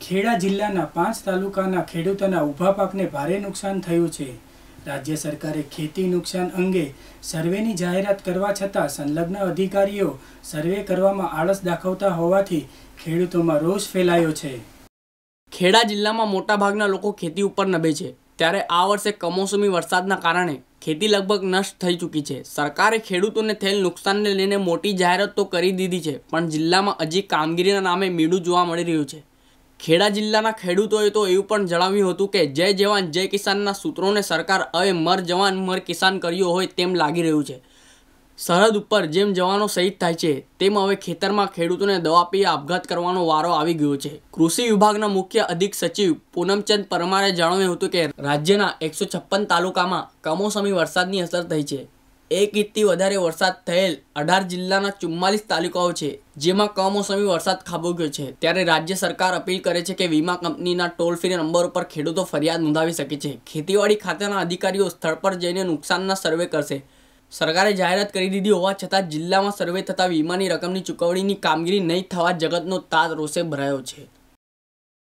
ખેડા જિલ્લાના પાંચ તાલુકાના ખેડૂતોના ઊભા પાકને ભારે નુકસાન થયું છે. રાજ્ય સરકારે ખેતી નુકસાન અંગે સર્વેની જાહેરાત કરવા છતાં સંલગ્ન અધિકારીઓ સર્વે કરવામાં આળસ દાખવતા હોવાથી ખેડૂતોમાં રોષ ફેલાયો છે. ખેડા જિલ્લામાં મોટાભાગના લોકો ખેતી ઉપર નભે છે. ત્યારે આ વર્ષે કમોસમી વરસાદના કારણે ખેતી લગભગ નષ્ટ થઈ ચૂકી છે. સરકારે ખેડૂતોને થયેલ નુકસાનને લઈને મોટી જાહેરાત તો કરી દીધી છે, પણ જિલ્લામાં હજી કામગીરીના નામે મીડું જોવા મળી રહ્યું છે. ખેડા જિલ્લાના ખેડૂતોએ તો એવું પણ જણાવ્યું હતું કે, જય જવાન, જય કિસાનના સૂત્રોને સરકાર હવે મર જવાન, મર કિસાન કર્યો હોય તેમ લાગી રહ્યું છે. સરહદ ઉપર જેમ જવાનો શહીદ થાય છે, તેમ હવે ખેતરમાં ખેડૂતોને દવા પી આપઘાત કરવાનો વારો આવી ગયો છે. કૃષિ વિભાગના મુખ્ય અધિક સચિવ પૂનમચંદ પરમારે જણાવ્યું હતું કે, રાજ્યના એકસો છપ્પન તાલુકામાં કમોસમી વરસાદની અસર થઈ છે. એક ઇંચથી વધારે વરસાદ થયેલ અઢાર જિલ્લાના ચુમ્માલીસ તાલુકાઓ છે, જેમાં કમોસમી વરસાદ ખાબક્યો છે. ત્યારે રાજ્ય સરકાર અપીલ કરે છે કે વીમા કંપનીના ટોલ ફ્રી નંબર ઉપર ખેડૂતો ફરિયાદ નોંધાવી શકે છે. ખેતીવાડી ખાતાના અધિકારીઓ સ્થળ પર જઈને નુકસાનના સર્વે કરશે. સરકારે જાહેરાત કરી દીધી હોવા છતાં જિલ્લામાં સર્વે થતાં વીમાની રકમની ચૂકવણીની કામગીરી નહીં થવા જગતનો તાત રોષે ભરાયો છે.